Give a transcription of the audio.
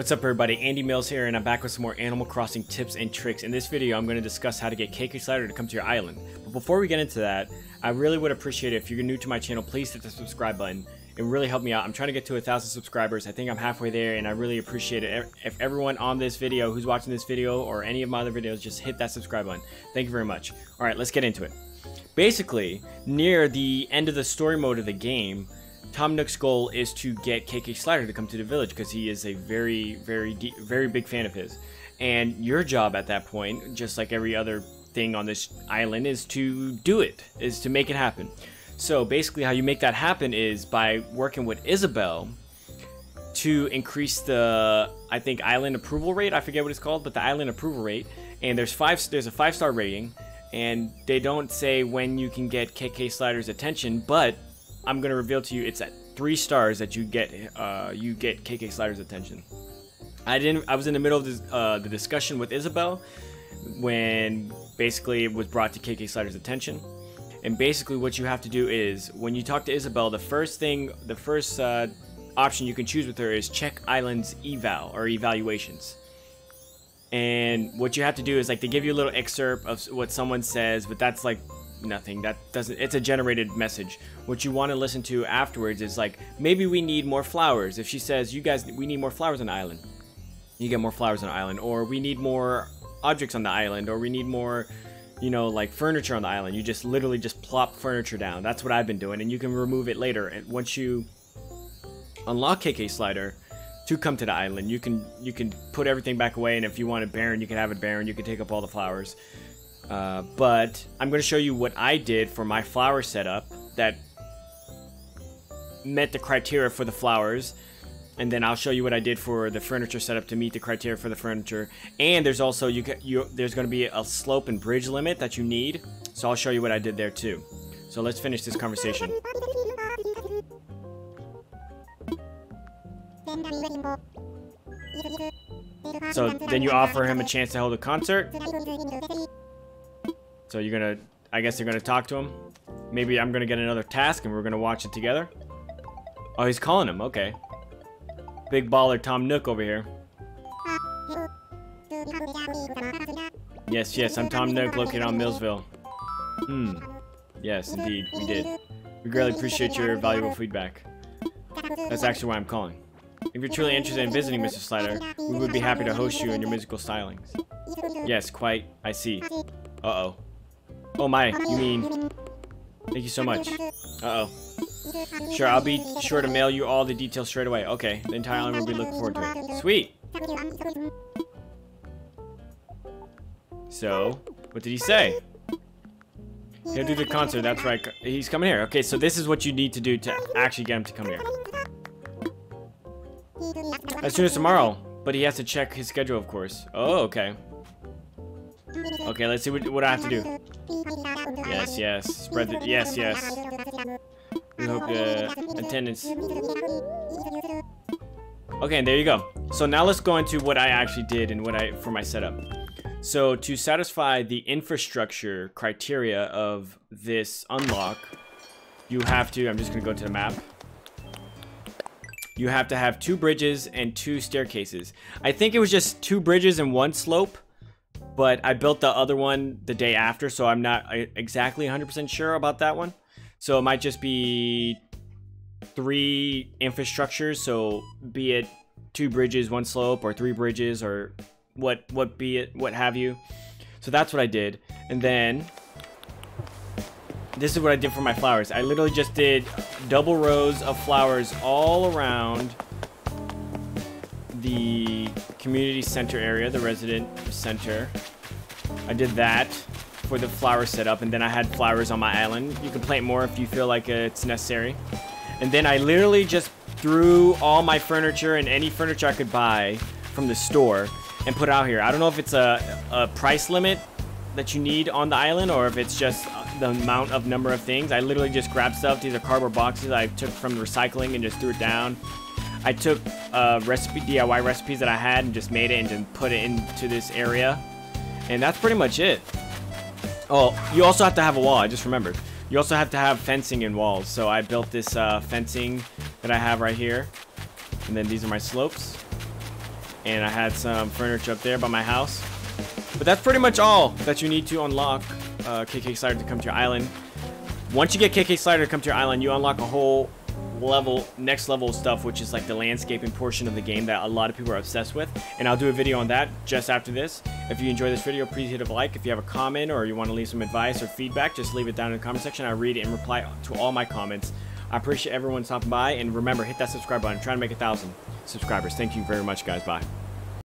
What's up everybody, Andy Millz here and I'm back with some more Animal Crossing tips and tricks. In this video I'm going to discuss how to get KK Slider to come to your island. But before we get into that, I really would appreciate it if you're new to my channel, please hit the subscribe button. It really helped me out. I'm trying to get to a thousand subscribers. I think I'm halfway there and I really appreciate it. If everyone on this video who's watching this video or any of my other videos, just hit that subscribe button. Thank you very much. Alright, let's get into it. Basically, near the end of the story mode of the game, Tom Nook's goal is to get KK Slider to come to the village because he is a very, very, very big fan of his. And your job at that point, just like every other thing on this island, is to do it, is to make it happen. So basically, how you make that happen is by working with Isabelle to increase the, I think, island approval rate. I forget what it's called, but the island approval rate. And there's five. There's a five star rating, and they don't say when you can get KK Slider's attention, but I'm gonna reveal to you it's at three stars that you get uh, you get KK Slider's attention. I didn't. I was in the middle of this, uh, the discussion with Isabelle when basically it was brought to KK Slider's attention. And basically, what you have to do is when you talk to Isabelle, the first thing, the first uh, option you can choose with her is check islands eval or evaluations. And what you have to do is like they give you a little excerpt of what someone says, but that's like nothing. That doesn't, it's a generated message. What you want to listen to afterwards is like, maybe we need more flowers. If she says, you guys, we need more flowers on the island, you get more flowers on the island. Or we need more objects on the island, or we need more, you know, like furniture on the island. You just literally just plop furniture down. That's what I've been doing, and you can remove it later. And once you unlock KK Slider, to come to the island. You can you can put everything back away, and if you want it barren, you can have it barren. You can take up all the flowers. Uh, but I'm going to show you what I did for my flower setup that met the criteria for the flowers. And then I'll show you what I did for the furniture setup to meet the criteria for the furniture. And there's also you, you there's going to be a slope and bridge limit that you need. So I'll show you what I did there too. So let's finish this conversation. So then you offer him a chance to hold a concert. So you're gonna, I guess you're gonna talk to him. Maybe I'm gonna get another task and we're gonna watch it together. Oh, he's calling him, okay. Big baller Tom Nook over here. Yes, yes, I'm Tom Nook, located on Millsville. Hmm. Yes, indeed, we did. We greatly appreciate your valuable feedback. That's actually why I'm calling. If you're truly interested in visiting Mr. Slider, we would be happy to host you in your musical stylings. Yes, quite. I see. Uh-oh. Oh my, you mean... Thank you so much. Uh-oh. Sure, I'll be sure to mail you all the details straight away. Okay, the entire island will be looking forward to it. Sweet! So, what did he say? He'll do the concert, that's right. He's coming here. Okay, so this is what you need to do to actually get him to come here. As soon as tomorrow, but he has to check his schedule, of course. Oh, okay. Okay, let's see what, what I have to do. Yes, yes. Spread the... Yes, yes. We hope the attendance... Okay, and there you go. So now let's go into what I actually did and what I... for my setup. So to satisfy the infrastructure criteria of this unlock, you have to... I'm just going to go to the map. You have to have two bridges and two staircases. I think it was just two bridges and one slope but I built the other one the day after, so I'm not uh, exactly 100% sure about that one. So it might just be three infrastructures, so be it two bridges, one slope, or three bridges, or what what be it, what have you. So that's what I did, and then this is what I did for my flowers. I literally just did double rows of flowers all around the community center area, the resident center. I did that for the flower setup, and then I had flowers on my island. You can plant more if you feel like it's necessary. And then I literally just threw all my furniture and any furniture I could buy from the store and put out here. I don't know if it's a, a price limit that you need on the island or if it's just the amount of number of things. I literally just grabbed stuff. These are cardboard boxes I took from recycling and just threw it down. I took uh, recipe DIY recipes that I had and just made it and just put it into this area. And that's pretty much it. Oh, you also have to have a wall. I just remembered. You also have to have fencing and walls. So I built this uh, fencing that I have right here. And then these are my slopes. and I had some furniture up there by my house. But that's pretty much all that you need to unlock uh, KK Slider to come to your island. Once you get KK Slider to come to your island, you unlock a whole level, next level stuff, which is like the landscaping portion of the game that a lot of people are obsessed with. And I'll do a video on that just after this. If you enjoy this video, please hit a like. If you have a comment or you want to leave some advice or feedback, just leave it down in the comment section. I read and reply to all my comments. I appreciate everyone stopping by. And remember, hit that subscribe button. I'm trying to make a thousand subscribers. Thank you very much, guys. Bye.